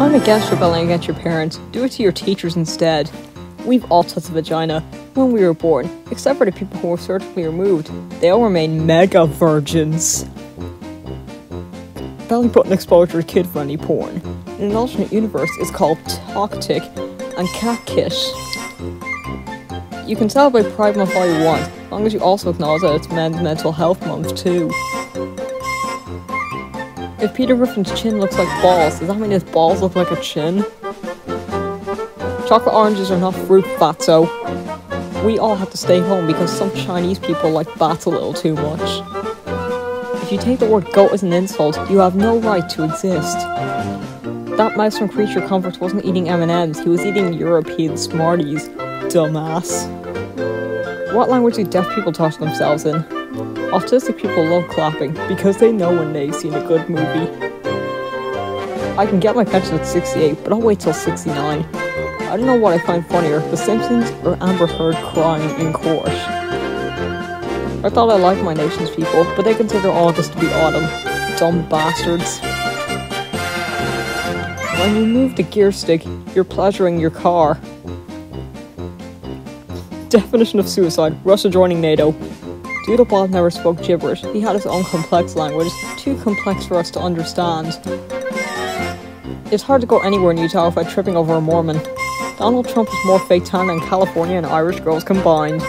I'm against rebelling against your parents. Do it to your teachers instead. We've all touched a vagina when we were born, except for the people who were surgically removed. They all remain mega virgins. Belly button exposure to kid-friendly porn. In an alternate universe, it's called Toxic and Catkish. You can celebrate Pride Month all you want, as long as you also acknowledge that it's Men's Mental Health Month too. If Peter Griffin's chin looks like balls, does that mean his balls look like a chin? Chocolate oranges are not fruit, fatso. We all have to stay home because some Chinese people like bats a little too much. If you take the word goat as an insult, you have no right to exist. That mouse from Creature Comforts wasn't eating M&Ms, he was eating European Smarties. Dumbass. What language do deaf people talk to themselves in? Autistic people love clapping because they know when they've seen a good movie. I can get my pension at 68, but I'll wait till 69. I don't know what I find funnier, The Simpsons or Amber Heard crying in court. I thought I liked my nation's people, but they consider August to be autumn. Dumb bastards. When you move the gear stick, you're pleasuring your car. Definition of suicide Russia joining NATO. DoodleBob never spoke gibberish. He had his own complex language, too complex for us to understand. It's hard to go anywhere in Utah without tripping over a Mormon. Donald Trump is more fake than California and Irish girls combined.